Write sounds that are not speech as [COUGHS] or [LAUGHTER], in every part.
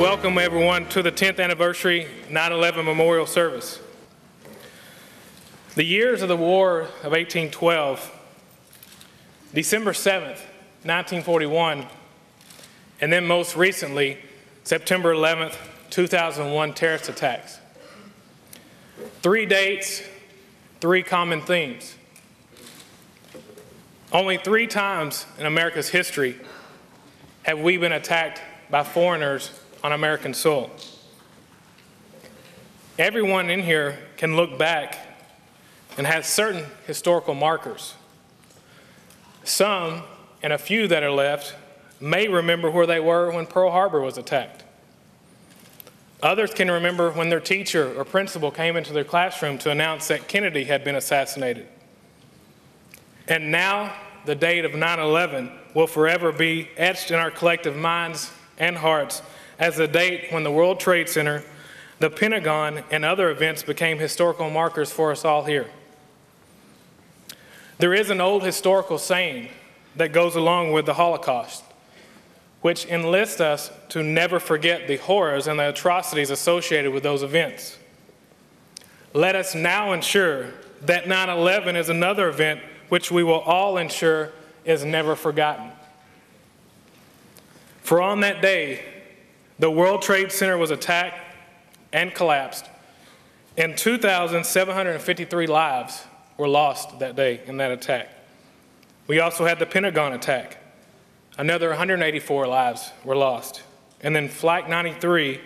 Welcome everyone to the 10th anniversary 9 11 memorial service. The years of the War of 1812, December 7th, 1941, and then most recently, September 11th, 2001 terrorist attacks. Three dates, three common themes. Only three times in America's history have we been attacked by foreigners on American soil. Everyone in here can look back and has certain historical markers. Some, and a few that are left, may remember where they were when Pearl Harbor was attacked. Others can remember when their teacher or principal came into their classroom to announce that Kennedy had been assassinated. And now, the date of 9 11 will forever be etched in our collective minds and hearts as the date when the World Trade Center, the Pentagon, and other events became historical markers for us all here. There is an old historical saying that goes along with the Holocaust which enlist us to never forget the horrors and the atrocities associated with those events. Let us now ensure that 9 11 is another event which we will all ensure is never forgotten. For on that day, the World Trade Center was attacked and collapsed, and 2,753 lives were lost that day in that attack. We also had the Pentagon attack, Another 184 lives were lost. And then Flight 93,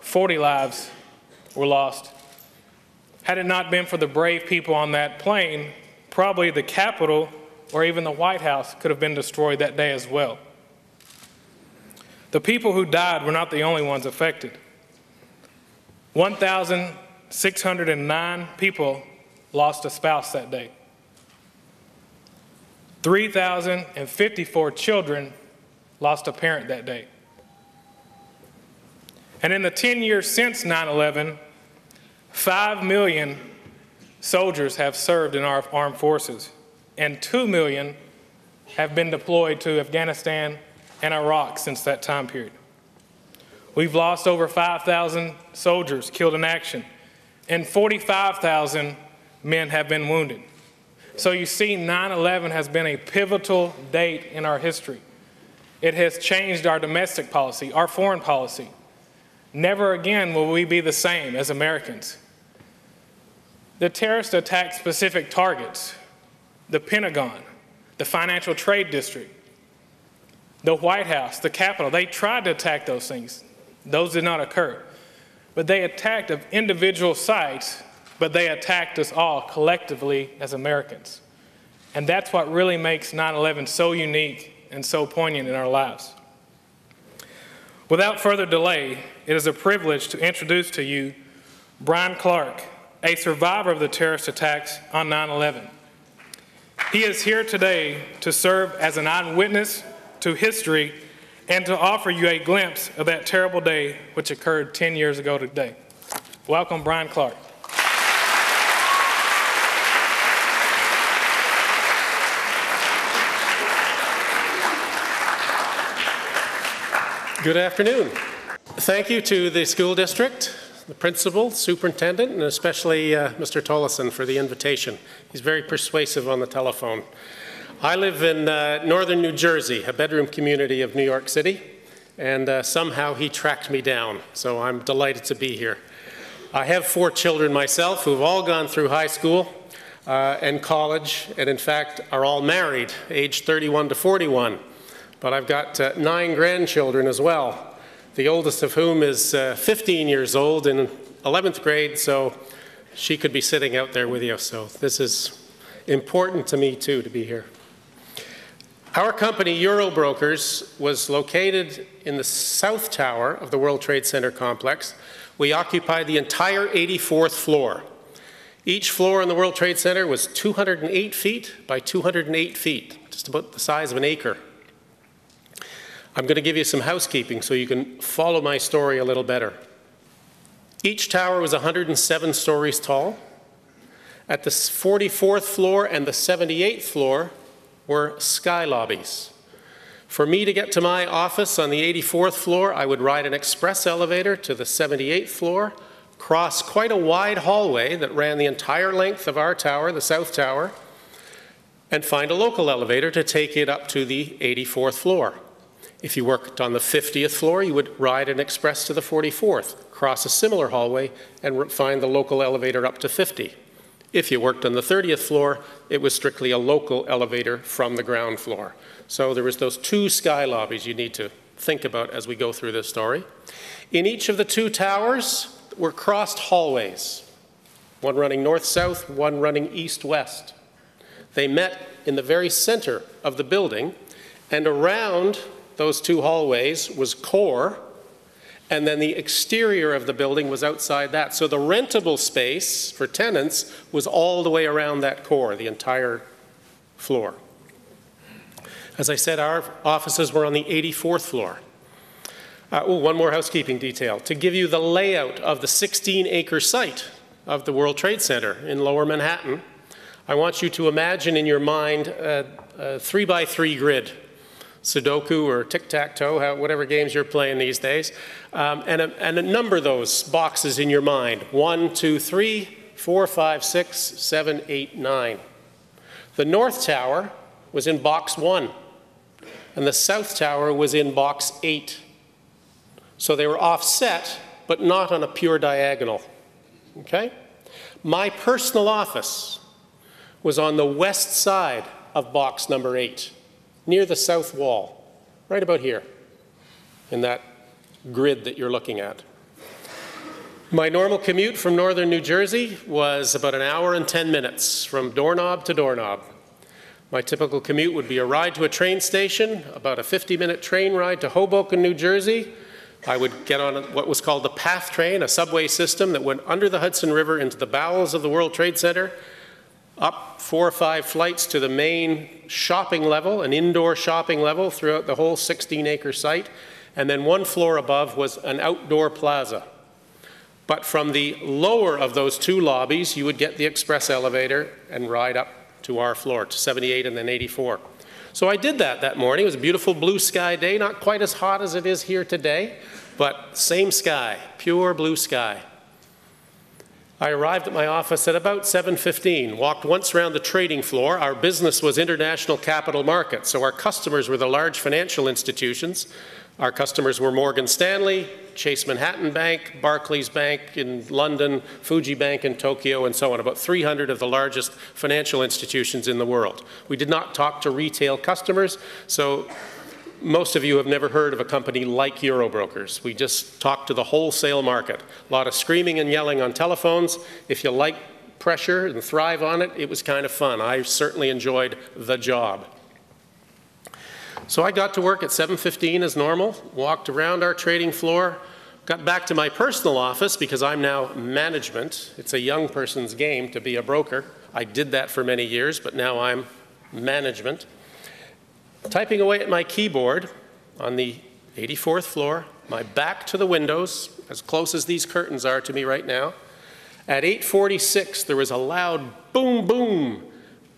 40 lives were lost. Had it not been for the brave people on that plane, probably the Capitol or even the White House could have been destroyed that day as well. The people who died were not the only ones affected. 1,609 people lost a spouse that day. 3,054 children lost a parent that day. And in the 10 years since 9 11, 5 million soldiers have served in our armed forces, and 2 million have been deployed to Afghanistan and Iraq since that time period. We've lost over 5,000 soldiers killed in action, and 45,000 men have been wounded. So you see, 9 11 has been a pivotal date in our history. It has changed our domestic policy, our foreign policy. Never again will we be the same as Americans. The terrorists attacked specific targets the Pentagon, the Financial Trade District, the White House, the Capitol. They tried to attack those things, those did not occur. But they attacked of individual sites but they attacked us all collectively as Americans. And that's what really makes 9 11 so unique and so poignant in our lives. Without further delay, it is a privilege to introduce to you Brian Clark, a survivor of the terrorist attacks on 9 11. He is here today to serve as an eyewitness to history and to offer you a glimpse of that terrible day which occurred 10 years ago today. Welcome, Brian Clark. Good afternoon. Thank you to the school district, the principal, superintendent, and especially uh, Mr. Tolleson for the invitation. He's very persuasive on the telephone. I live in uh, northern New Jersey, a bedroom community of New York City, and uh, somehow he tracked me down, so I'm delighted to be here. I have four children myself who've all gone through high school uh, and college, and in fact are all married, aged 31 to 41 but I've got uh, nine grandchildren as well, the oldest of whom is uh, 15 years old in 11th grade, so she could be sitting out there with you. So this is important to me too to be here. Our company, Eurobrokers, was located in the south tower of the World Trade Center complex. We occupied the entire 84th floor. Each floor in the World Trade Center was 208 feet by 208 feet, just about the size of an acre. I'm going to give you some housekeeping so you can follow my story a little better. Each tower was 107 stories tall. At the 44th floor and the 78th floor were sky lobbies. For me to get to my office on the 84th floor, I would ride an express elevator to the 78th floor, cross quite a wide hallway that ran the entire length of our tower, the South Tower, and find a local elevator to take it up to the 84th floor. If you worked on the 50th floor, you would ride an express to the 44th, cross a similar hallway, and find the local elevator up to 50. If you worked on the 30th floor, it was strictly a local elevator from the ground floor. So there was those two sky lobbies you need to think about as we go through this story. In each of the two towers were crossed hallways, one running north-south, one running east-west. They met in the very center of the building, and around those two hallways was core, and then the exterior of the building was outside that. So the rentable space for tenants was all the way around that core, the entire floor. As I said, our offices were on the 84th floor. Uh, oh, one more housekeeping detail. To give you the layout of the 16-acre site of the World Trade Center in Lower Manhattan, I want you to imagine in your mind a, a three by three grid, Sudoku or tic-tac-toe, whatever games you're playing these days, um, and, a, and a number those boxes in your mind. One, two, three, four, five, six, seven, eight, nine. The North Tower was in box one and the south tower was in box eight. So they were offset, but not on a pure diagonal. Okay? My personal office was on the west side of box number eight, near the south wall, right about here, in that grid that you're looking at. My normal commute from northern New Jersey was about an hour and 10 minutes from doorknob to doorknob. My typical commute would be a ride to a train station, about a 50-minute train ride to Hoboken, New Jersey. I would get on what was called the PATH train, a subway system that went under the Hudson River into the bowels of the World Trade Center, up four or five flights to the main shopping level, an indoor shopping level throughout the whole 16-acre site, and then one floor above was an outdoor plaza. But from the lower of those two lobbies, you would get the express elevator and ride up to our floor, to 78 and then 84. So I did that that morning. It was a beautiful blue sky day, not quite as hot as it is here today, but same sky, pure blue sky. I arrived at my office at about 7.15, walked once around the trading floor. Our business was international capital markets, so our customers were the large financial institutions. Our customers were Morgan Stanley, Chase Manhattan Bank, Barclays Bank in London, Fuji Bank in Tokyo, and so on, about 300 of the largest financial institutions in the world. We did not talk to retail customers, so most of you have never heard of a company like Eurobrokers. We just talked to the wholesale market. A lot of screaming and yelling on telephones. If you like pressure and thrive on it, it was kind of fun. I certainly enjoyed the job. So I got to work at 7.15 as normal, walked around our trading floor, got back to my personal office because I'm now management. It's a young person's game to be a broker. I did that for many years, but now I'm management. Typing away at my keyboard on the 84th floor, my back to the windows, as close as these curtains are to me right now. At 8.46, there was a loud boom, boom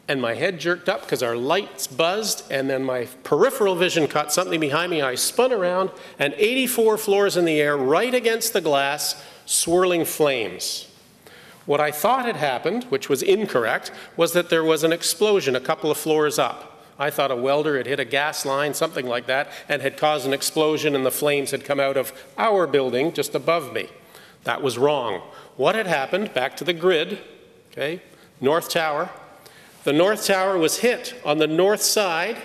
and my head jerked up because our lights buzzed, and then my peripheral vision caught something behind me. I spun around, and 84 floors in the air, right against the glass, swirling flames. What I thought had happened, which was incorrect, was that there was an explosion a couple of floors up. I thought a welder had hit a gas line, something like that, and had caused an explosion, and the flames had come out of our building just above me. That was wrong. What had happened, back to the grid, okay, North Tower, the North Tower was hit on the north side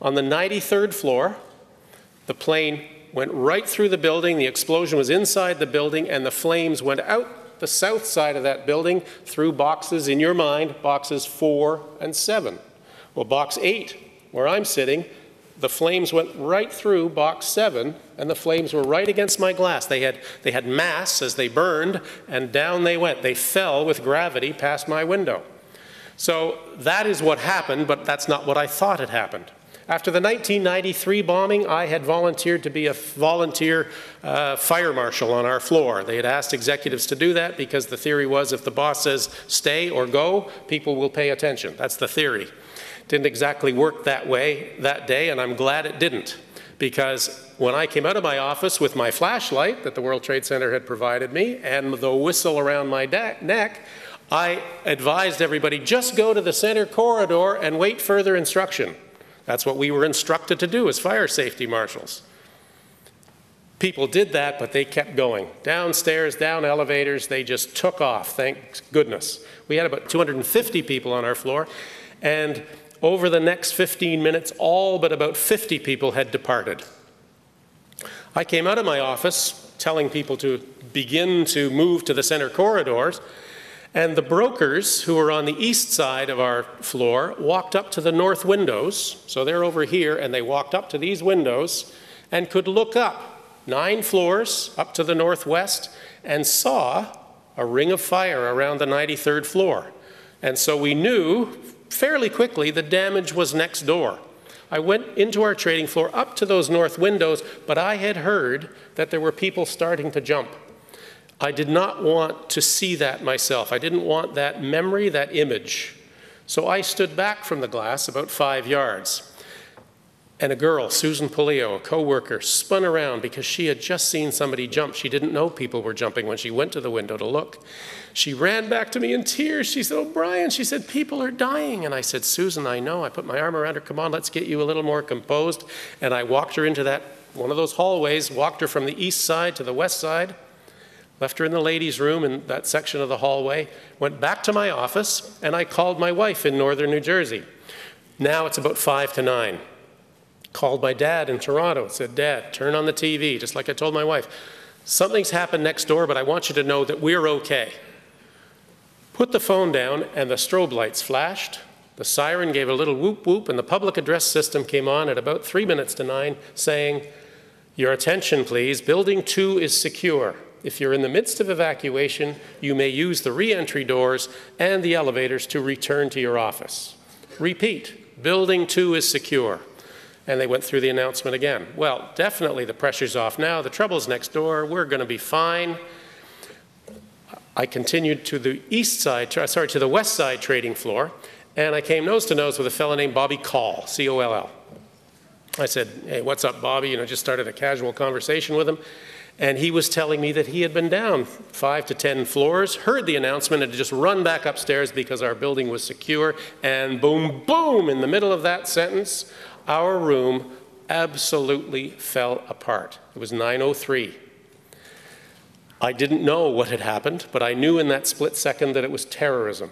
on the 93rd floor. The plane went right through the building. The explosion was inside the building, and the flames went out the south side of that building through boxes, in your mind, boxes four and seven. Well, box eight, where I'm sitting, the flames went right through box seven, and the flames were right against my glass. They had, they had mass as they burned, and down they went. They fell with gravity past my window. So that is what happened, but that's not what I thought had happened. After the 1993 bombing, I had volunteered to be a volunteer uh, fire marshal on our floor. They had asked executives to do that because the theory was if the boss says stay or go, people will pay attention. That's the theory. Didn't exactly work that way that day, and I'm glad it didn't. Because when I came out of my office with my flashlight that the World Trade Center had provided me and the whistle around my neck, I advised everybody just go to the center corridor and wait further instruction. That's what we were instructed to do as fire safety marshals. People did that, but they kept going. Downstairs, down elevators, they just took off, thank goodness. We had about 250 people on our floor, and over the next 15 minutes, all but about 50 people had departed. I came out of my office telling people to begin to move to the center corridors, and the brokers who were on the east side of our floor walked up to the north windows. So they're over here, and they walked up to these windows and could look up nine floors up to the northwest and saw a ring of fire around the 93rd floor. And so we knew fairly quickly the damage was next door. I went into our trading floor up to those north windows, but I had heard that there were people starting to jump. I did not want to see that myself. I didn't want that memory, that image. So I stood back from the glass about five yards. And a girl, Susan Polio, a co-worker, spun around because she had just seen somebody jump. She didn't know people were jumping when she went to the window to look. She ran back to me in tears. She said, oh, Brian, she said, people are dying. And I said, Susan, I know. I put my arm around her. Come on, let's get you a little more composed. And I walked her into that, one of those hallways, walked her from the east side to the west side, left her in the ladies' room in that section of the hallway, went back to my office, and I called my wife in northern New Jersey. Now it's about five to nine called my dad in Toronto, and said, Dad, turn on the TV, just like I told my wife. Something's happened next door, but I want you to know that we're okay. Put the phone down, and the strobe lights flashed. The siren gave a little whoop whoop, and the public address system came on at about three minutes to nine, saying, Your attention, please. Building two is secure. If you're in the midst of evacuation, you may use the re-entry doors and the elevators to return to your office. Repeat, building two is secure. And they went through the announcement again. Well, definitely the pressure's off now. The trouble's next door. We're going to be fine. I continued to the east side, sorry, to the west side trading floor, and I came nose to nose with a fellow named Bobby Coll, C-O-L-L. I said, hey, what's up, Bobby? You know, just started a casual conversation with him. And he was telling me that he had been down five to 10 floors, heard the announcement, and had just run back upstairs because our building was secure. And boom, boom, in the middle of that sentence, our room absolutely fell apart. It was 903. I didn't know what had happened, but I knew in that split second that it was terrorism.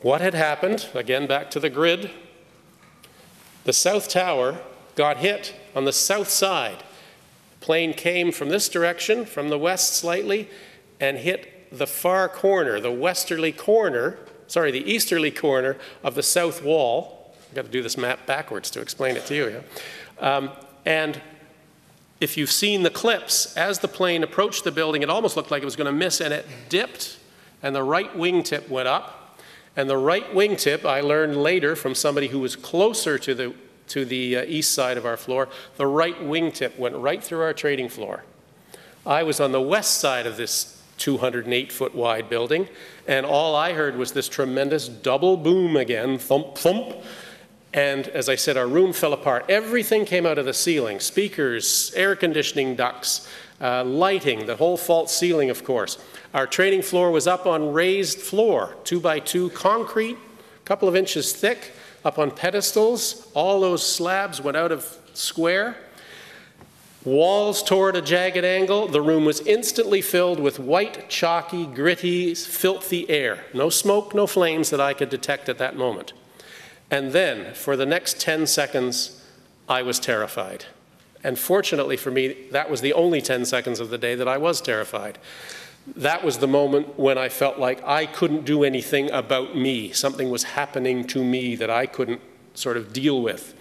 What had happened, again back to the grid, the South Tower got hit on the south side. Plane came from this direction, from the west slightly, and hit the far corner, the westerly corner, sorry, the easterly corner of the south wall I've got to do this map backwards to explain it to you. Yeah? Um, and if you've seen the clips, as the plane approached the building, it almost looked like it was going to miss, and it dipped, and the right wingtip went up. And the right wingtip, I learned later from somebody who was closer to the, to the uh, east side of our floor, the right wingtip went right through our trading floor. I was on the west side of this 208 foot wide building, and all I heard was this tremendous double boom again, thump, thump, and as I said, our room fell apart. Everything came out of the ceiling speakers, air conditioning ducts, uh, lighting, the whole false ceiling, of course. Our training floor was up on raised floor, two by two concrete, a couple of inches thick, up on pedestals. All those slabs went out of square. Walls tore at a jagged angle. The room was instantly filled with white, chalky, gritty, filthy air. No smoke, no flames that I could detect at that moment. And then, for the next 10 seconds, I was terrified. And fortunately for me, that was the only 10 seconds of the day that I was terrified. That was the moment when I felt like I couldn't do anything about me. Something was happening to me that I couldn't sort of deal with.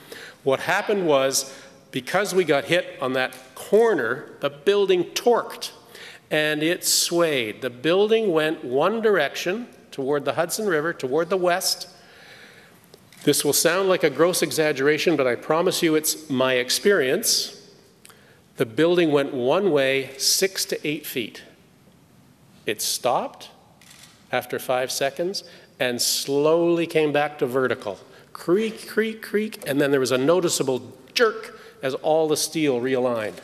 What happened was, because we got hit on that corner, the building torqued and it swayed. The building went one direction toward the Hudson River, toward the west, this will sound like a gross exaggeration, but I promise you it's my experience. The building went one way six to eight feet. It stopped after five seconds and slowly came back to vertical, creak, creak, creak, and then there was a noticeable jerk as all the steel realigned.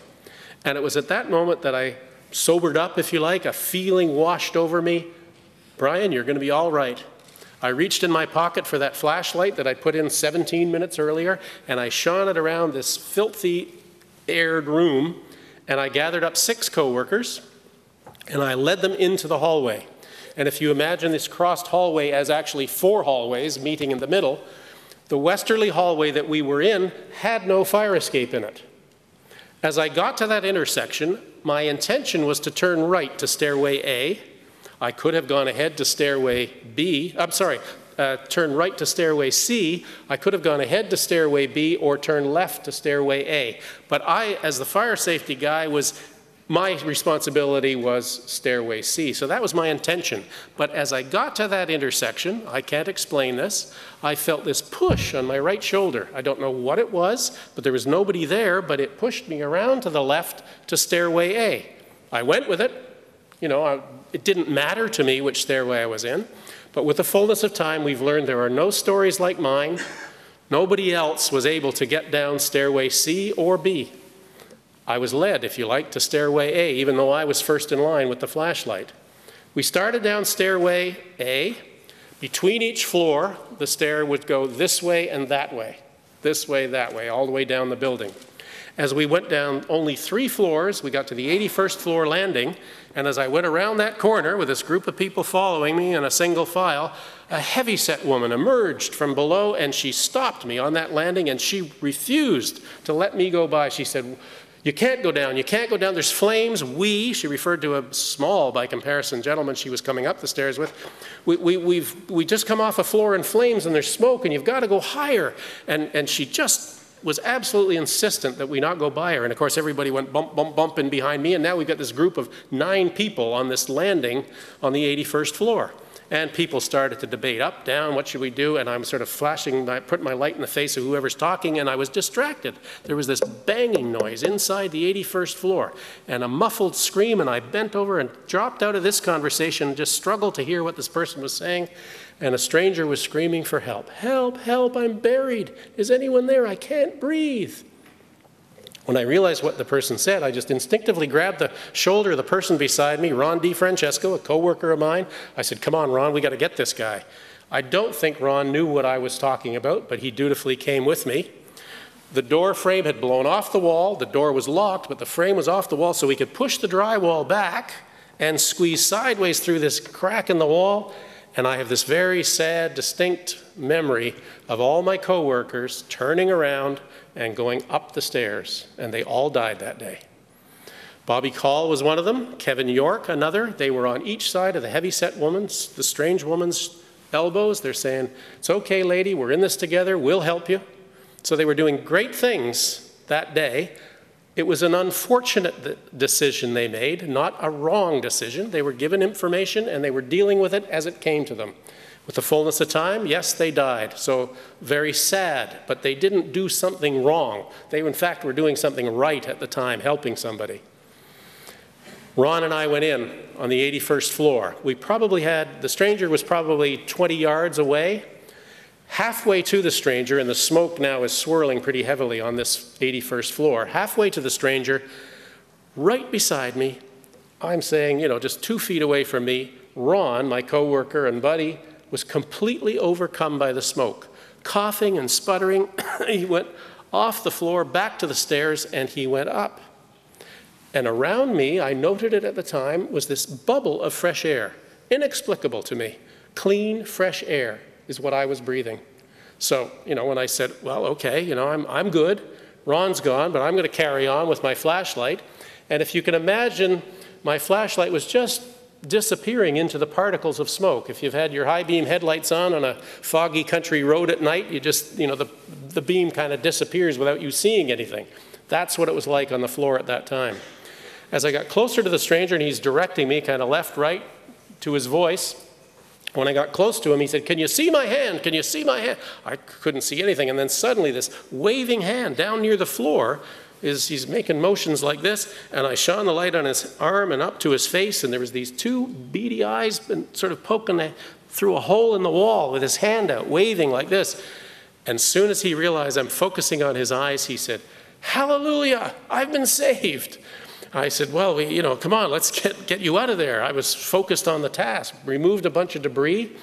And it was at that moment that I sobered up, if you like, a feeling washed over me. Brian, you're going to be all right. I reached in my pocket for that flashlight that I put in 17 minutes earlier, and I shone it around this filthy, aired room, and I gathered up six coworkers, and I led them into the hallway. And if you imagine this crossed hallway as actually four hallways meeting in the middle, the westerly hallway that we were in had no fire escape in it. As I got to that intersection, my intention was to turn right to stairway A. I could have gone ahead to stairway B. I'm sorry, uh, turn right to stairway C. I could have gone ahead to stairway B or turn left to stairway A. But I, as the fire safety guy, was my responsibility was stairway C. So that was my intention. But as I got to that intersection, I can't explain this, I felt this push on my right shoulder. I don't know what it was, but there was nobody there, but it pushed me around to the left to stairway A. I went with it. You know, I, it didn't matter to me which stairway I was in. But with the fullness of time, we've learned there are no stories like mine. Nobody else was able to get down stairway C or B. I was led, if you like, to stairway A, even though I was first in line with the flashlight. We started down stairway A. Between each floor, the stair would go this way and that way, this way, that way, all the way down the building. As we went down only three floors, we got to the 81st floor landing, and as I went around that corner with this group of people following me in a single file, a heavy-set woman emerged from below and she stopped me on that landing and she refused to let me go by. She said, you can't go down. You can't go down. There's flames. We, she referred to a small, by comparison, gentleman she was coming up the stairs with. We, we, we've we just come off a floor in flames and there's smoke and you've got to go higher. And, and she just was absolutely insistent that we not go by her. And of course, everybody went bump, bump, bumping behind me. And now we've got this group of nine people on this landing on the 81st floor. And people started to debate up, down, what should we do? And I'm sort of flashing, my, putting my light in the face of whoever's talking, and I was distracted. There was this banging noise inside the 81st floor, and a muffled scream, and I bent over and dropped out of this conversation just struggled to hear what this person was saying. And a stranger was screaming for help. Help, help, I'm buried. Is anyone there? I can't breathe. When I realized what the person said, I just instinctively grabbed the shoulder of the person beside me, Ron DiFrancesco, a coworker of mine. I said, Come on, Ron, we got to get this guy. I don't think Ron knew what I was talking about, but he dutifully came with me. The door frame had blown off the wall. The door was locked, but the frame was off the wall, so we could push the drywall back and squeeze sideways through this crack in the wall. And I have this very sad, distinct memory of all my coworkers turning around and going up the stairs, and they all died that day. Bobby Coll was one of them, Kevin York another. They were on each side of the heavy-set woman's, the strange woman's elbows. They're saying, it's okay, lady, we're in this together, we'll help you. So they were doing great things that day. It was an unfortunate decision they made, not a wrong decision. They were given information and they were dealing with it as it came to them. With the fullness of time, yes, they died. So very sad, but they didn't do something wrong. They, in fact, were doing something right at the time, helping somebody. Ron and I went in on the 81st floor. We probably had, the stranger was probably 20 yards away. Halfway to the stranger, and the smoke now is swirling pretty heavily on this 81st floor, halfway to the stranger, right beside me, I'm saying, you know, just two feet away from me, Ron, my coworker and buddy, was completely overcome by the smoke. Coughing and sputtering, [COUGHS] he went off the floor, back to the stairs, and he went up. And around me, I noted it at the time, was this bubble of fresh air, inexplicable to me. Clean, fresh air is what I was breathing. So, you know, when I said, well, okay, you know, I'm, I'm good, Ron's gone, but I'm going to carry on with my flashlight. And if you can imagine, my flashlight was just disappearing into the particles of smoke. If you've had your high beam headlights on on a foggy country road at night, you just, you know, the, the beam kind of disappears without you seeing anything. That's what it was like on the floor at that time. As I got closer to the stranger and he's directing me kind of left, right to his voice, when I got close to him, he said, Can you see my hand? Can you see my hand? I couldn't see anything. And then suddenly, this waving hand down near the floor is he's making motions like this, and I shone the light on his arm and up to his face, and there was these two beady eyes sort of poking through a hole in the wall with his hand out, waving like this. And soon as he realized I'm focusing on his eyes, he said, Hallelujah, I've been saved. I said, Well, we, you know, come on, let's get, get you out of there. I was focused on the task, removed a bunch of debris.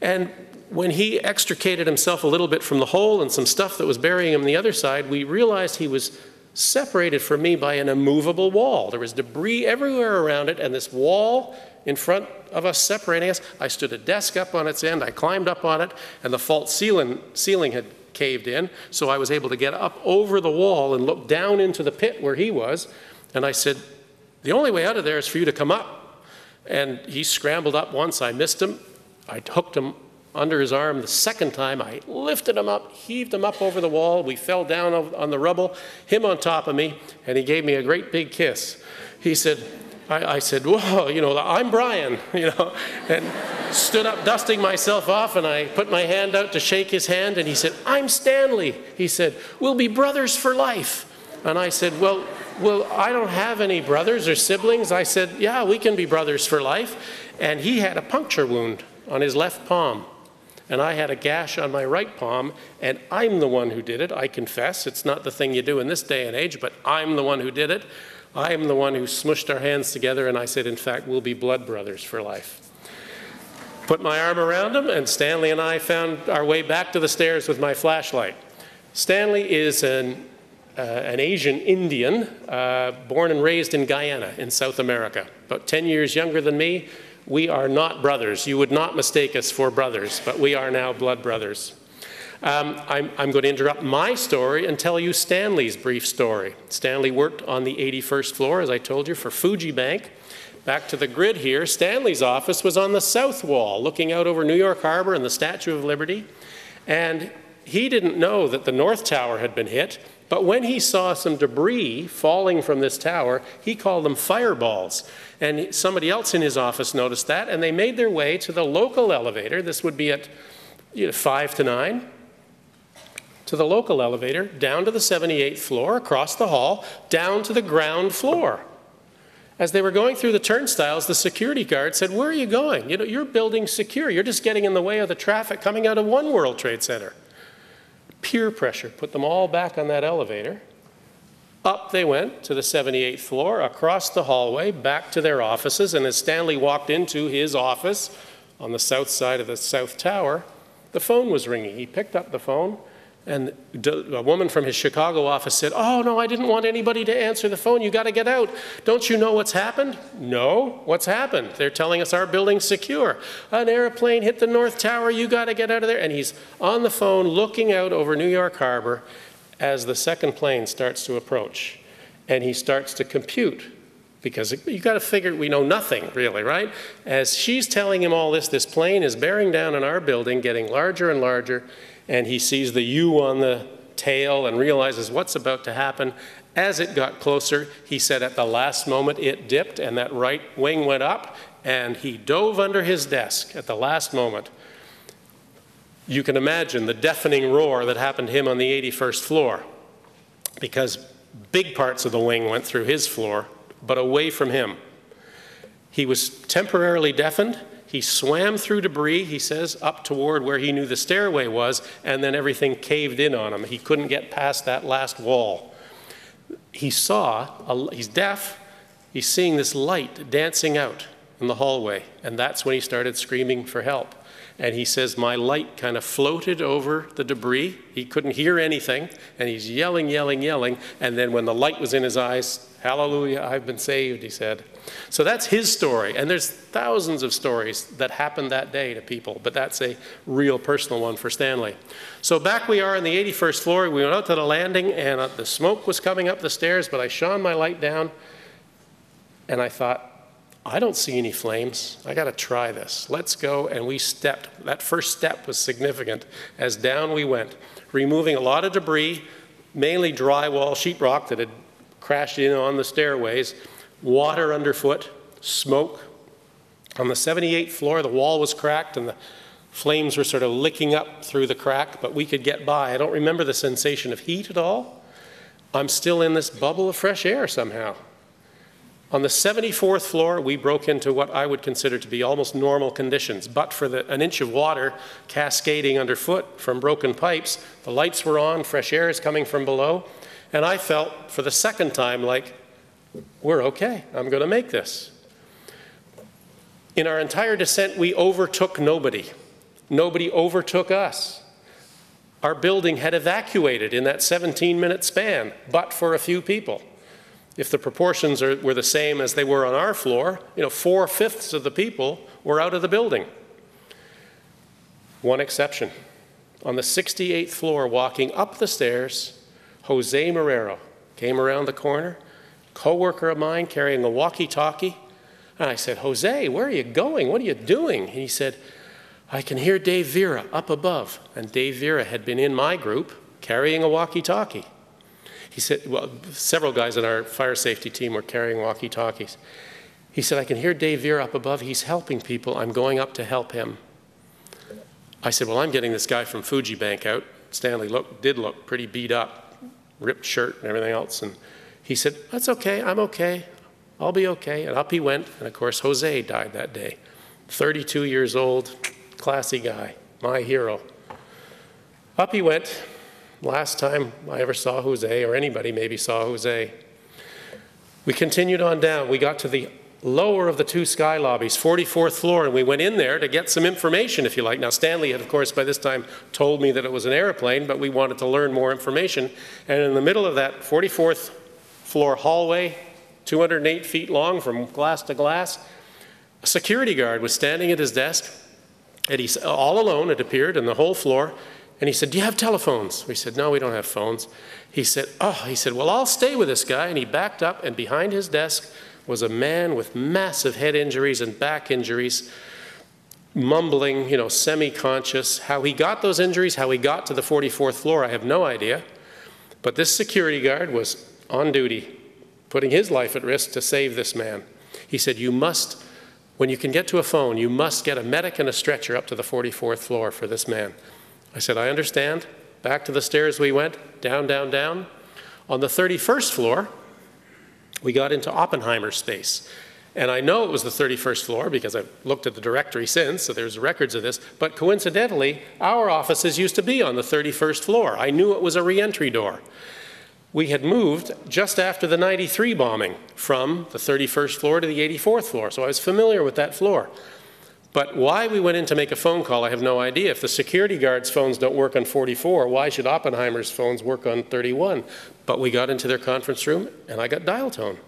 And when he extricated himself a little bit from the hole and some stuff that was burying him on the other side, we realized he was separated from me by an immovable wall. There was debris everywhere around it, and this wall in front of us separating us. I stood a desk up on its end, I climbed up on it, and the false ceiling, ceiling had caved in, so I was able to get up over the wall and look down into the pit where he was. And I said, The only way out of there is for you to come up. And he scrambled up once, I missed him. I hooked him under his arm the second time. I lifted him up, heaved him up over the wall. We fell down on the rubble, him on top of me, and he gave me a great big kiss. He said, I, I, said, whoa, you know, I'm Brian, [LAUGHS] you know, and stood up dusting myself off and I put my hand out to shake his hand and he said, I'm Stanley. He said, we'll be brothers for life. And I said, well, well, I don't have any brothers or siblings. I said, yeah, we can be brothers for life. And he had a puncture wound on his left palm. And I had a gash on my right palm, and I'm the one who did it. I confess. It's not the thing you do in this day and age, but I'm the one who did it. I am the one who smushed our hands together, and I said, in fact, we'll be blood brothers for life. Put my arm around him, and Stanley and I found our way back to the stairs with my flashlight. Stanley is an, uh, an Asian Indian, uh, born and raised in Guyana in South America, about 10 years younger than me. We are not brothers. You would not mistake us for brothers, but we are now blood brothers. Um, I'm, I'm, going to interrupt my story and tell you Stanley's brief story. Stanley worked on the 81st floor, as I told you, for Fuji Bank. Back to the grid here, Stanley's office was on the south wall, looking out over New York Harbor and the Statue of Liberty. And he didn't know that the North Tower had been hit, but when he saw some debris falling from this tower, he called them fireballs. And somebody else in his office noticed that, and they made their way to the local elevator. This would be at you know, 5 to 9 to the local elevator, down to the 78th floor, across the hall, down to the ground floor. As they were going through the turnstiles, the security guard said, Where are you going? You know, your building's secure. You're just getting in the way of the traffic coming out of One World Trade Center. Peer pressure put them all back on that elevator. Up they went to the 78th floor, across the hallway, back to their offices. And as Stanley walked into his office on the south side of the South Tower, the phone was ringing. He picked up the phone and a woman from his Chicago office said, Oh, no, I didn't want anybody to answer the phone. You got to get out. Don't you know what's happened? No, what's happened? They're telling us our building's secure. An airplane hit the North Tower. You got to get out of there. And he's on the phone looking out over New York Harbor as the second plane starts to approach. And he starts to compute because you got to figure we know nothing really, right? As she's telling him all this, this plane is bearing down on our building, getting larger and larger and he sees the U on the tail and realizes what's about to happen. As it got closer, he said at the last moment it dipped and that right wing went up and he dove under his desk at the last moment. You can imagine the deafening roar that happened to him on the 81st floor because big parts of the wing went through his floor, but away from him. He was temporarily deafened he swam through debris, he says, up toward where he knew the stairway was, and then everything caved in on him. He couldn't get past that last wall. He saw, a, he's deaf, he's seeing this light dancing out in the hallway, and that's when he started screaming for help. And he says, My light kind of floated over the debris. He couldn't hear anything, and he's yelling, yelling, yelling. And then when the light was in his eyes, Hallelujah, I've been saved, he said. So that's his story. And there's thousands of stories that happened that day to people, but that's a real personal one for Stanley. So back we are on the 81st floor. We went out to the landing, and uh, the smoke was coming up the stairs, but I shone my light down, and I thought, I don't see any flames. I got to try this. Let's go. And we stepped. That first step was significant as down we went, removing a lot of debris, mainly drywall, sheetrock that had crashed in on the stairways, water underfoot, smoke. On the 78th floor, the wall was cracked and the flames were sort of licking up through the crack, but we could get by. I don't remember the sensation of heat at all. I'm still in this bubble of fresh air somehow. On the 74th floor, we broke into what I would consider to be almost normal conditions, but for the, an inch of water cascading underfoot from broken pipes, the lights were on, fresh air is coming from below, and I felt for the second time like, we're okay, I'm going to make this. In our entire descent, we overtook nobody. Nobody overtook us. Our building had evacuated in that 17 minute span, but for a few people. If the proportions are, were the same as they were on our floor, you know, four fifths of the people were out of the building. One exception. On the 68th floor, walking up the stairs, Jose Marrero came around the corner, co-worker of mine carrying a walkie-talkie. And I said, Jose, where are you going? What are you doing? And he said, I can hear Dave Vera up above. And Dave Vera had been in my group carrying a walkie-talkie. He said, well, several guys on our fire safety team were carrying walkie-talkies. He said, I can hear Dave Vera up above. He's helping people. I'm going up to help him. I said, well, I'm getting this guy from Fuji Bank out. Stanley looked, did look pretty beat up, ripped shirt and everything else. And he said, that's okay, I'm okay. I'll be okay. And up he went. And of course, Jose died that day. 32 years old, classy guy, my hero. Up he went, last time I ever saw Jose, or anybody maybe saw Jose. We continued on down. We got to the lower of the two sky lobbies, 44th floor, and we went in there to get some information, if you like. Now, Stanley had, of course, by this time told me that it was an airplane, but we wanted to learn more information. And in the middle of that 44th floor hallway, 208 feet long from glass to glass, a security guard was standing at his desk, and he's all alone, it appeared, in the whole floor, and he said, Do you have telephones? We said, No, we don't have phones. He said, Oh, he said, Well, I'll stay with this guy. And he backed up, and behind his desk was a man with massive head injuries and back injuries, mumbling, you know, semi conscious. How he got those injuries, how he got to the 44th floor, I have no idea. But this security guard was on duty, putting his life at risk to save this man. He said, You must, when you can get to a phone, you must get a medic and a stretcher up to the 44th floor for this man. I said, I understand. Back to the stairs we went, down, down, down. On the 31st floor, we got into Oppenheimer space. And I know it was the 31st floor because I've looked at the directory since, so there's records of this. But coincidentally, our offices used to be on the 31st floor. I knew it was a reentry door. We had moved just after the 93 bombing from the 31st floor to the 84th floor, so I was familiar with that floor. But why we went in to make a phone call, I have no idea. If the security guard's phones don't work on 44, why should Oppenheimer's phones work on 31? But we got into their conference room and I got dial tone.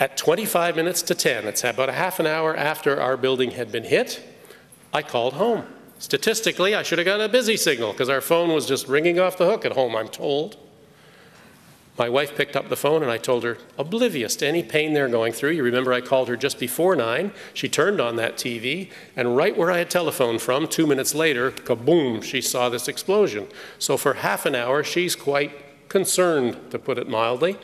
At 25 minutes to 10, it's about a half an hour after our building had been hit, I called home. Statistically, I should have got a busy signal because our phone was just ringing off the hook at home, I'm told. My wife picked up the phone and I told her, oblivious to any pain they're going through. You remember I called her just before nine. She turned on that TV, and right where I had telephoned from, two minutes later, kaboom, she saw this explosion. So for half an hour, she's quite concerned, to put it mildly.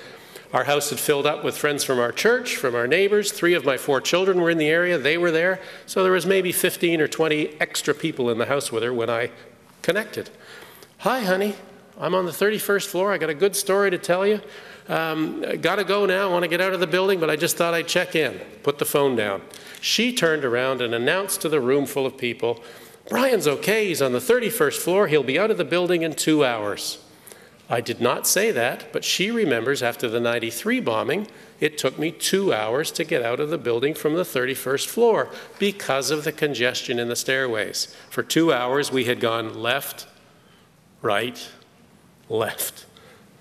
Our house had filled up with friends from our church, from our neighbors. Three of my four children were in the area. They were there. So there was maybe 15 or 20 extra people in the house with her when I connected. Hi, honey. I'm on the 31st floor. I got a good story to tell you. Um, got to go now. I want to get out of the building, but I just thought I'd check in. Put the phone down. She turned around and announced to the room full of people, Brian's okay. He's on the 31st floor. He'll be out of the building in two hours. I did not say that, but she remembers after the 93 bombing, it took me two hours to get out of the building from the 31st floor because of the congestion in the stairways. For two hours, we had gone left, right, left,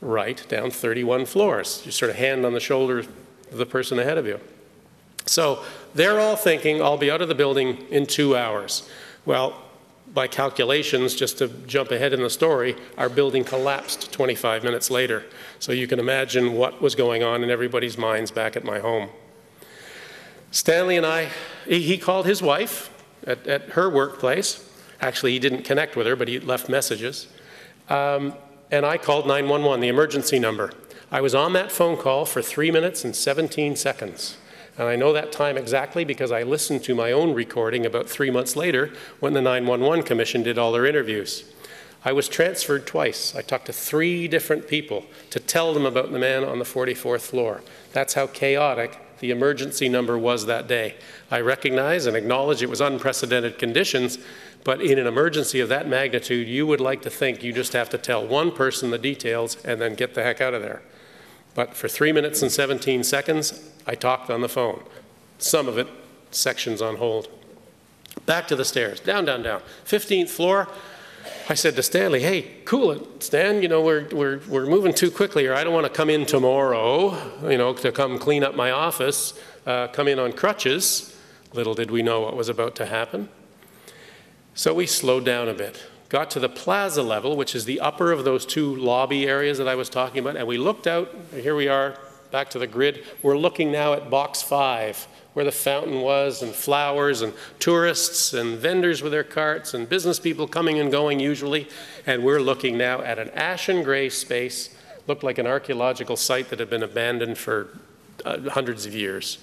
right, down 31 floors. You sort of hand on the shoulder of the person ahead of you. So they're all thinking, I'll be out of the building in two hours. Well, by calculations, just to jump ahead in the story, our building collapsed 25 minutes later. So you can imagine what was going on in everybody's minds back at my home. Stanley and I, he called his wife at, at her workplace. Actually, he didn't connect with her, but he left messages. Um, and I called 911, the emergency number. I was on that phone call for three minutes and 17 seconds. And I know that time exactly because I listened to my own recording about three months later when the 911 Commission did all their interviews. I was transferred twice. I talked to three different people to tell them about the man on the 44th floor. That's how chaotic the emergency number was that day. I recognize and acknowledge it was unprecedented conditions, but in an emergency of that magnitude, you would like to think you just have to tell one person the details and then get the heck out of there. But for three minutes and 17 seconds, I talked on the phone. Some of it, sections on hold. Back to the stairs, down, down, down. 15th floor, I said to Stanley, hey, cool it, Stan, you know, we're, we're, we're moving too quickly here. I don't want to come in tomorrow, you know, to come clean up my office, uh, come in on crutches. Little did we know what was about to happen. So we slowed down a bit, got to the plaza level, which is the upper of those two lobby areas that I was talking about, and we looked out, here we are, back to the grid. We're looking now at box five, where the fountain was, and flowers, and tourists, and vendors with their carts, and business people coming and going usually. And we're looking now at an ashen gray space, looked like an archaeological site that had been abandoned for uh, hundreds of years.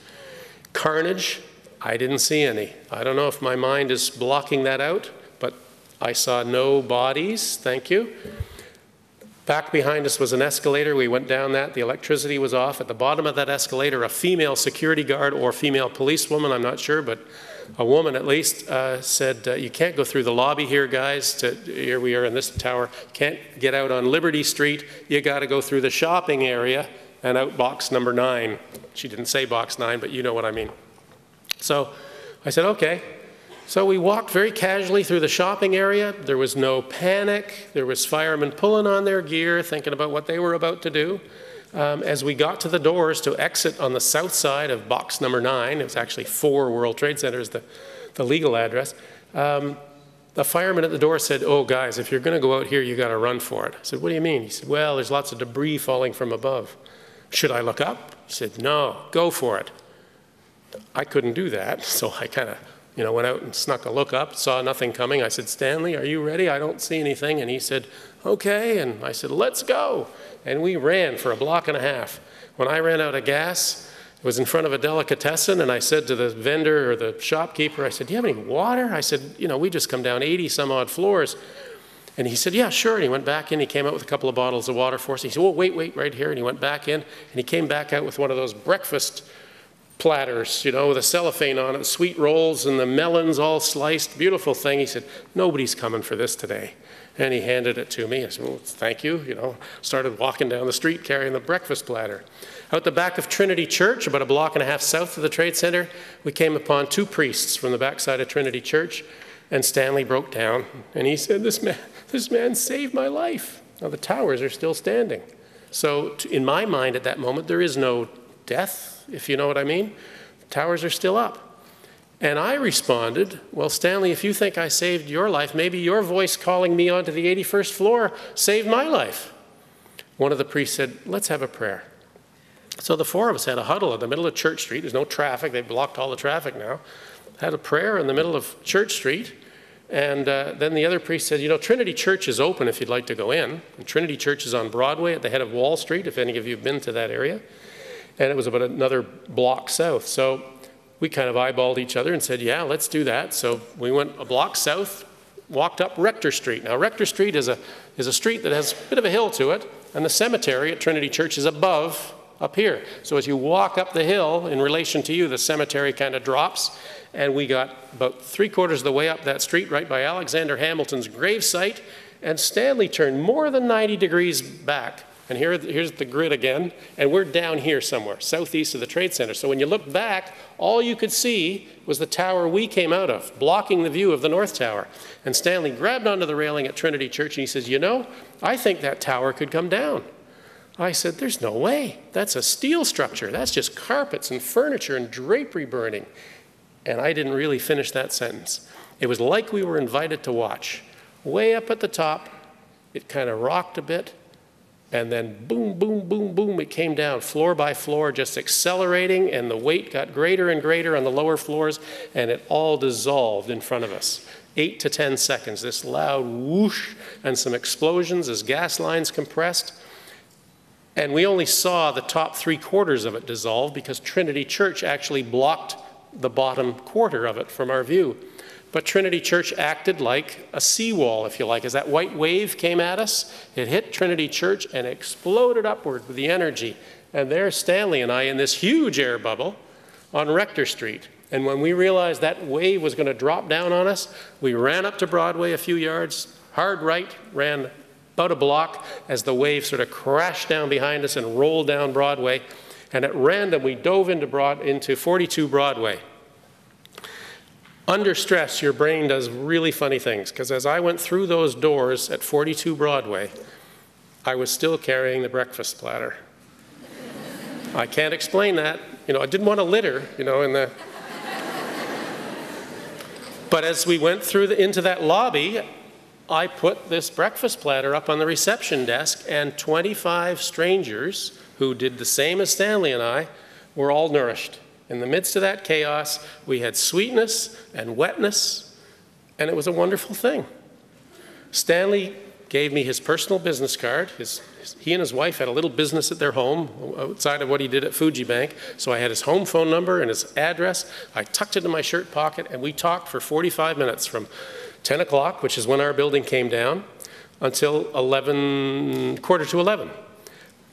Carnage, I didn't see any. I don't know if my mind is blocking that out, but I saw no bodies, thank you. Back behind us was an escalator. We went down that. The electricity was off. At the bottom of that escalator, a female security guard or female policewoman, I'm not sure, but a woman at least, uh, said, uh, You can't go through the lobby here, guys. To, here we are in this tower. Can't get out on Liberty Street. You got to go through the shopping area and out box number nine. She didn't say box nine, but you know what I mean. So I said, Okay. So we walked very casually through the shopping area. There was no panic. There was firemen pulling on their gear, thinking about what they were about to do. Um, as we got to the doors to exit on the south side of box number nine, it was actually four World Trade Centers, the, the legal address, um, the fireman at the door said, Oh, guys, if you're going to go out here, you got to run for it. I said, What do you mean? He said, Well, there's lots of debris falling from above. Should I look up? He said, No, go for it. I couldn't do that, [LAUGHS] so I kind of you know, went out and snuck a look up, saw nothing coming. I said, Stanley, are you ready? I don't see anything. And he said, okay. And I said, let's go. And we ran for a block and a half. When I ran out of gas, it was in front of a delicatessen, and I said to the vendor or the shopkeeper, I said, do you have any water? I said, you know, we just come down 80 some odd floors. And he said, yeah, sure. And he went back in, he came out with a couple of bottles of water for us. He said, well, wait, wait, right here. And he went back in, and he came back out with one of those breakfast platters, you know, with a cellophane on it, sweet rolls and the melons all sliced, beautiful thing. He said, nobody's coming for this today. And he handed it to me. I said, well, thank you, you know, started walking down the street carrying the breakfast platter. Out the back of Trinity Church, about a block and a half south of the Trade Center, we came upon two priests from the backside of Trinity Church, and Stanley broke down, and he said, this man, this man saved my life. Now, the towers are still standing. So, in my mind at that moment, there is no death if you know what I mean. The towers are still up. And I responded, Well, Stanley, if you think I saved your life, maybe your voice calling me onto the 81st floor saved my life. One of the priests said, Let's have a prayer. So the four of us had a huddle in the middle of Church Street. There's no traffic, they've blocked all the traffic now. Had a prayer in the middle of Church Street. And uh, then the other priest said, You know, Trinity Church is open if you'd like to go in. And Trinity Church is on Broadway at the head of Wall Street, if any of you have been to that area and it was about another block south. So we kind of eyeballed each other and said, yeah, let's do that. So we went a block south, walked up Rector Street. Now, Rector Street is a, is a street that has a bit of a hill to it, and the cemetery at Trinity Church is above up here. So as you walk up the hill in relation to you, the cemetery kind of drops. And we got about three quarters of the way up that street, right by Alexander Hamilton's gravesite. And Stanley turned more than 90 degrees back and here, here's the grid again, and we're down here somewhere, southeast of the Trade Center. So when you look back, all you could see was the tower we came out of, blocking the view of the North Tower. And Stanley grabbed onto the railing at Trinity Church and he says, You know, I think that tower could come down. I said, There's no way. That's a steel structure. That's just carpets and furniture and drapery burning. And I didn't really finish that sentence. It was like we were invited to watch. Way up at the top, it kind of rocked a bit, and then boom, boom, boom, boom, it came down floor by floor, just accelerating, and the weight got greater and greater on the lower floors, and it all dissolved in front of us. Eight to 10 seconds, this loud whoosh and some explosions as gas lines compressed. And we only saw the top three quarters of it dissolve because Trinity Church actually blocked the bottom quarter of it from our view. But Trinity Church acted like a seawall, if you like. As that white wave came at us, it hit Trinity Church and exploded upward with the energy. And there's Stanley and I in this huge air bubble on Rector Street. And when we realized that wave was going to drop down on us, we ran up to Broadway a few yards, hard right, ran about a block as the wave sort of crashed down behind us and rolled down Broadway. And at random, we dove into, Broad, into 42 Broadway. Under stress, your brain does really funny things, because as I went through those doors at 42 Broadway, I was still carrying the breakfast platter. I can't explain that. You know, I didn't want to litter, you know, in the. but as we went through the, into that lobby, I put this breakfast platter up on the reception desk, and 25 strangers who did the same as Stanley and I were all nourished. In the midst of that chaos, we had sweetness and wetness, and it was a wonderful thing. Stanley gave me his personal business card. His, his, he and his wife had a little business at their home outside of what he did at Fuji Bank. So I had his home phone number and his address. I tucked it in my shirt pocket, and we talked for 45 minutes from 10 o'clock, which is when our building came down, until 11, quarter to 11.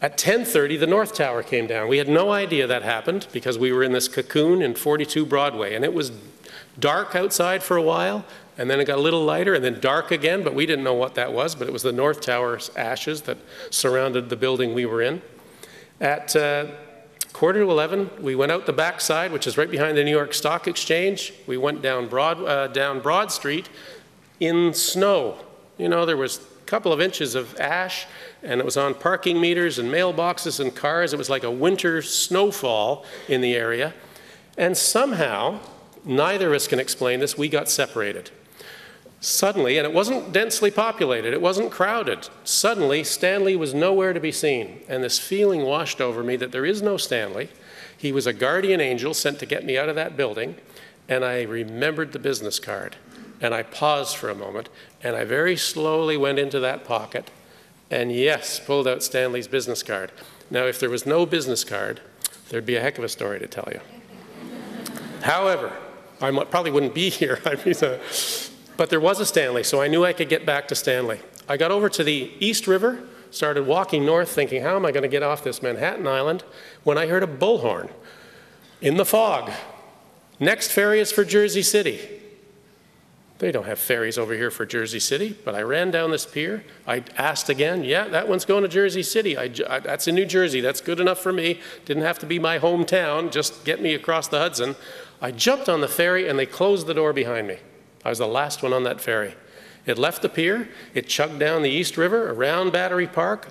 At 10:30, the North Tower came down. We had no idea that happened because we were in this cocoon in 42 Broadway, and it was dark outside for a while, and then it got a little lighter, and then dark again. But we didn't know what that was. But it was the North Tower's ashes that surrounded the building we were in. At uh, quarter to 11, we went out the back side, which is right behind the New York Stock Exchange. We went down Broad, uh, down Broad Street in snow. You know, there was couple of inches of ash and it was on parking meters and mailboxes and cars. It was like a winter snowfall in the area. And somehow, neither of us can explain this, we got separated. Suddenly, and it wasn't densely populated, it wasn't crowded. Suddenly, Stanley was nowhere to be seen, and this feeling washed over me that there is no Stanley. He was a guardian angel sent to get me out of that building, and I remembered the business card. And I paused for a moment, and I very slowly went into that pocket and yes, pulled out Stanley's business card. Now, if there was no business card, there'd be a heck of a story to tell you. However, I probably wouldn't be [LAUGHS] here. but there was a Stanley, so I knew I could get back to Stanley. I got over to the East River, started walking north, thinking, how am I going to get off this Manhattan Island? When I heard a bullhorn in the fog. Next ferry is for Jersey City. They don't have ferries over here for Jersey City, but I ran down this pier. I asked again, yeah, that one's going to Jersey City. I, I, that's in New Jersey. That's good enough for me. Didn't have to be my hometown, just get me across the Hudson. I jumped on the ferry and they closed the door behind me. I was the last one on that ferry. It left the pier, it chugged down the East River, around Battery Park,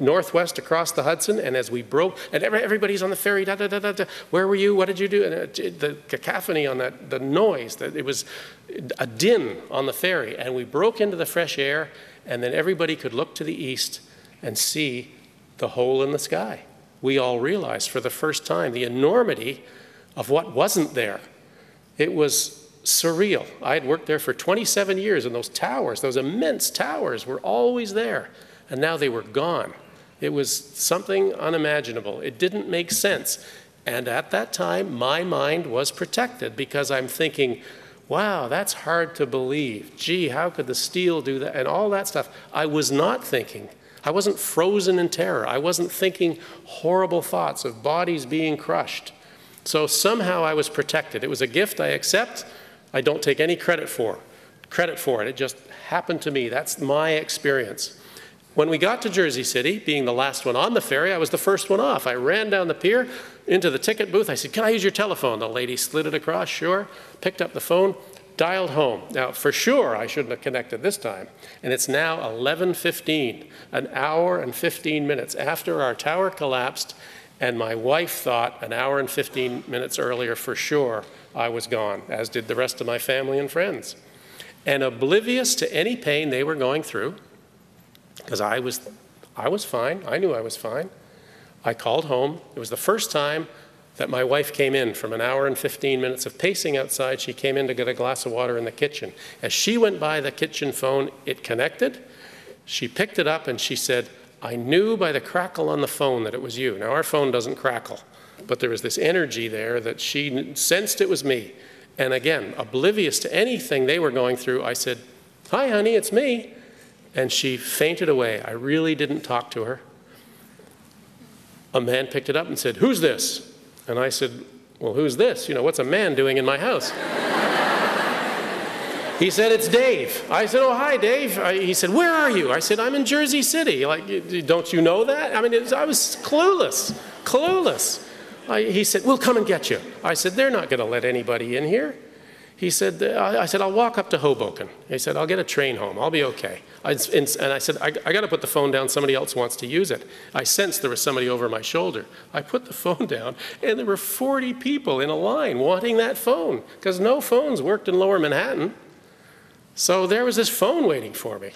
northwest across the Hudson, and as we broke, and everybody's on the ferry, da, da, da, da, da, where were you, what did you do? And uh, it, the cacophony on that, the noise, that it was a din on the ferry, and we broke into the fresh air, and then everybody could look to the east and see the hole in the sky. We all realized for the first time the enormity of what wasn't there. It was surreal. I had worked there for 27 years, and those towers, those immense towers, were always there, and now they were gone. It was something unimaginable. It didn't make sense. And at that time, my mind was protected because I'm thinking, wow, that's hard to believe. Gee, how could the steel do that? And all that stuff. I was not thinking. I wasn't frozen in terror. I wasn't thinking horrible thoughts of bodies being crushed. So somehow I was protected. It was a gift I accept. I don't take any credit for. Credit for it. It just happened to me. That's my experience. When we got to Jersey City, being the last one on the ferry, I was the first one off. I ran down the pier into the ticket booth. I said, Can I use your telephone? The lady slid it across, sure. Picked up the phone, dialed home. Now, for sure, I shouldn't have connected this time. And it's now 11:15, an hour and 15 minutes after our tower collapsed, and my wife thought an hour and 15 minutes earlier for sure I was gone, as did the rest of my family and friends. And oblivious to any pain they were going through, because I was, I was fine. I knew I was fine. I called home. It was the first time that my wife came in from an hour and 15 minutes of pacing outside. She came in to get a glass of water in the kitchen. As she went by the kitchen phone, it connected. She picked it up and she said, I knew by the crackle on the phone that it was you. Now, our phone doesn't crackle, but there was this energy there that she sensed it was me. And again, oblivious to anything they were going through, I said, Hi, honey, it's me. And she fainted away. I really didn't talk to her. A man picked it up and said, Who's this? And I said, Well, who's this? You know, what's a man doing in my house? [LAUGHS] He said, It's Dave. I said, Oh, hi, Dave. I, he said, Where are you? I said, I'm in Jersey City. Like, don't you know that? I mean, was, I was clueless, clueless. I, he said, We'll come and get you. I said, They're not going to let anybody in here. He said, I said, I'll walk up to Hoboken. He said, I'll get a train home. I'll be okay. I, and, I said, I, I got to put the phone down. Somebody else wants to use it. I sensed there was somebody over my shoulder. I put the phone down, and there were 40 people in a line wanting that phone because no phones worked in lower Manhattan. So there was this phone waiting for me.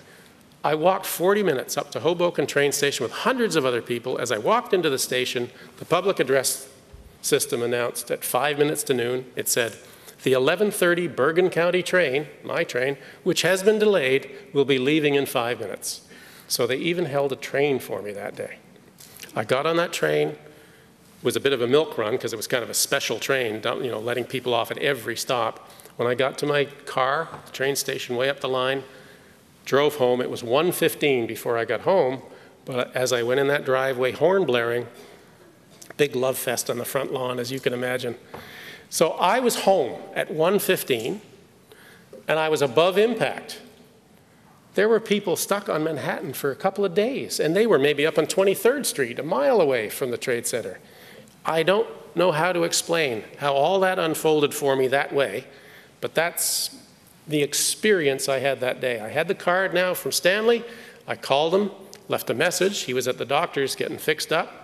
I walked 40 minutes up to Hoboken train station with hundreds of other people. As I walked into the station, the public address system announced at five minutes to noon, it said, the 1130 Bergen County train, my train, which has been delayed, will be leaving in five minutes. So they even held a train for me that day. I got on that train, it was a bit of a milk run because it was kind of a special train, you know, letting people off at every stop. When I got to my car, train station way up the line, drove home, it was 1.15 before I got home, but as I went in that driveway, horn blaring, big love fest on the front lawn, as you can imagine. So I was home at 1:15 and I was above impact. There were people stuck on Manhattan for a couple of days and they were maybe up on 23rd Street, a mile away from the Trade Center. I don't know how to explain how all that unfolded for me that way, but that's the experience I had that day. I had the card now from Stanley. I called him, left a message. He was at the doctor's getting fixed up.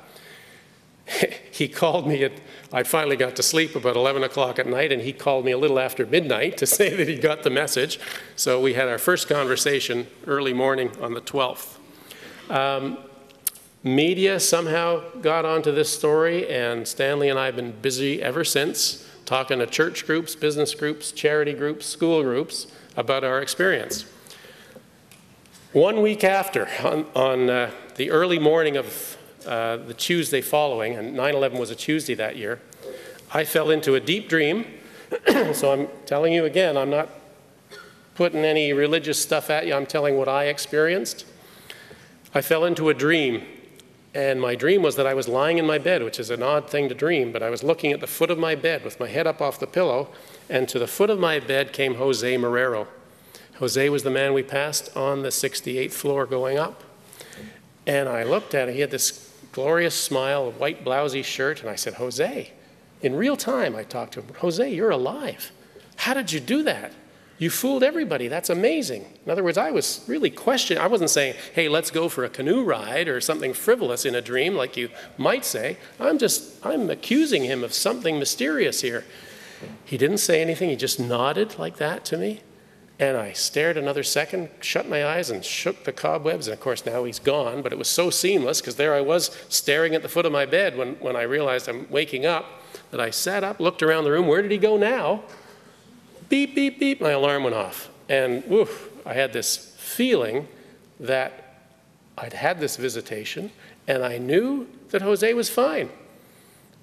[LAUGHS] he called me at, I finally got to sleep about 11 o'clock at night, and he called me a little after midnight to [LAUGHS] say that he got the message. So we had our first conversation early morning on the 12th. Um, media somehow got onto this story, and Stanley and I have been busy ever since talking to church groups, business groups, charity groups, school groups about our experience. One week after, on, on uh, the early morning of uh, the Tuesday following, and 9 11 was a Tuesday that year, I fell into a deep dream. [CLEARS THROAT] so I'm telling you again, I'm not putting any religious stuff at you, I'm telling what I experienced. I fell into a dream, and my dream was that I was lying in my bed, which is an odd thing to dream, but I was looking at the foot of my bed with my head up off the pillow, and to the foot of my bed came Jose Marrero. Jose was the man we passed on the 68th floor going up. And I looked at him, he had this glorious smile, a white blousy shirt, and I said, Jose, in real time I talked to him, Jose, you're alive. How did you do that? You fooled everybody. That's amazing. In other words, I was really questioning. I wasn't saying, hey, let's go for a canoe ride or something frivolous in a dream like you might say. I'm just, I'm accusing him of something mysterious here. He didn't say anything. He just nodded like that to me. And I stared another second, shut my eyes, and shook the cobwebs. And of course, now he's gone, but it was so seamless because there I was staring at the foot of my bed when, when I realized I'm waking up that I sat up, looked around the room. Where did he go now? Beep, beep, beep. My alarm went off. And woof, I had this feeling that I'd had this visitation, and I knew that Jose was fine.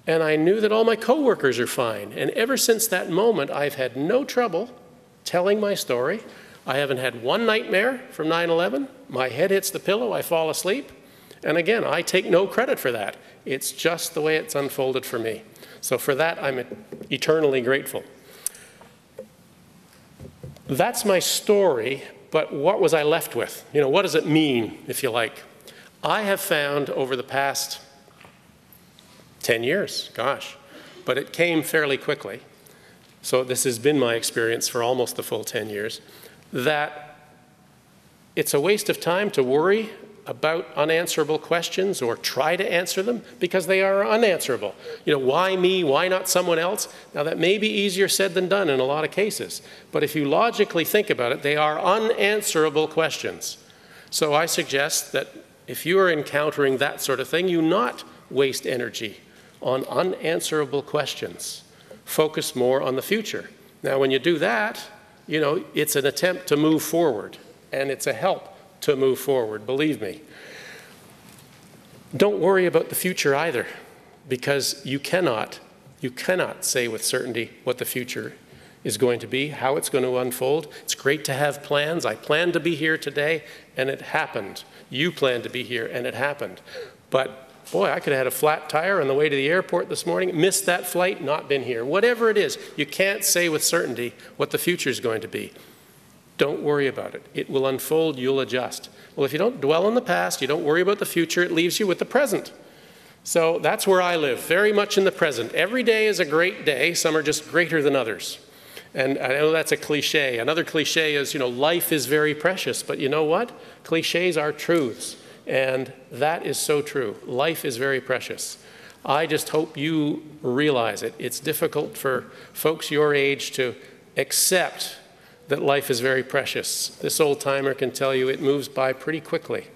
And I knew that all my coworkers are fine. And ever since that moment, I've had no trouble telling my story. I haven't had one nightmare from 9 11. My head hits the pillow, I fall asleep. And again, I take no credit for that. It's just the way it's unfolded for me. So for that, I'm eternally grateful. That's my story, but what was I left with? You know, what does it mean, if you like? I have found over the past 10 years, gosh, but it came fairly quickly so this has been my experience for almost the full 10 years, that it's a waste of time to worry about unanswerable questions or try to answer them because they are unanswerable. You know, why me? Why not someone else? Now, that may be easier said than done in a lot of cases, but if you logically think about it, they are unanswerable questions. So I suggest that if you are encountering that sort of thing, you not waste energy on unanswerable questions focus more on the future. Now, when you do that, you know, it's an attempt to move forward, and it's a help to move forward, believe me. Don't worry about the future either, because you cannot, you cannot say with certainty what the future is going to be, how it's going to unfold. It's great to have plans. I planned to be here today, and it happened. You planned to be here, and it happened. But boy, I could have had a flat tire on the way to the airport this morning, missed that flight, not been here. Whatever it is, you can't say with certainty what the future is going to be. Don't worry about it. It will unfold, you'll adjust. Well, if you don't dwell on the past, you don't worry about the future, it leaves you with the present. So that's where I live, very much in the present. Every day is a great day, some are just greater than others. And I know that's a cliche. Another cliche is, you know, life is very precious, but you know what? Cliches are truths, and that is so true. Life is very precious. I just hope you realize it. It's difficult for folks your age to accept that life is very precious. This old timer can tell you it moves by pretty quickly.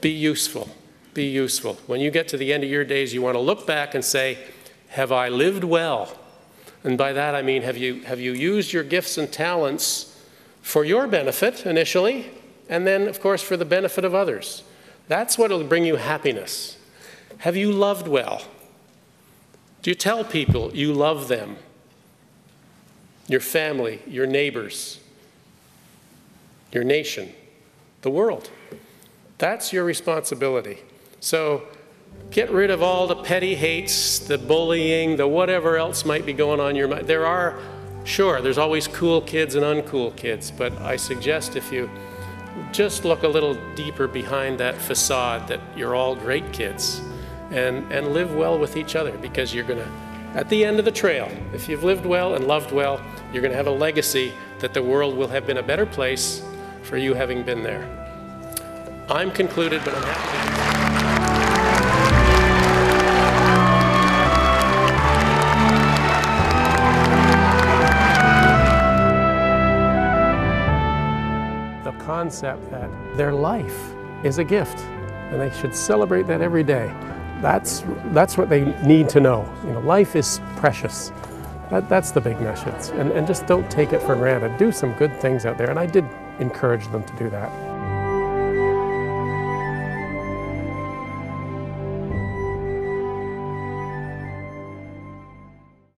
Be useful. Be useful. When you get to the end of your days, you want to look back and say, Have I lived well? And by that I mean, have you, have you used your gifts and talents for your benefit initially, and then, of course, for the benefit of others? That's what will bring you happiness. Have you loved well? Do you tell people you love them? your family, your neighbors, your nation, the world. That's your responsibility. So get rid of all the petty hates, the bullying, the whatever else might be going on in your mind. There are, sure, there's always cool kids and uncool kids, but I suggest if you just look a little deeper behind that facade that you're all great kids and, and live well with each other because you're going to at the end of the trail, if you've lived well and loved well, you're going to have a legacy that the world will have been a better place for you having been there. I'm concluded, but I'm happy to. Concept that their life is a gift and they should celebrate that every day. That's, that's what they need to know. You know, life is precious. That, that's the big message. And, and just don't take it for granted. Do some good things out there. And I did encourage them to do that.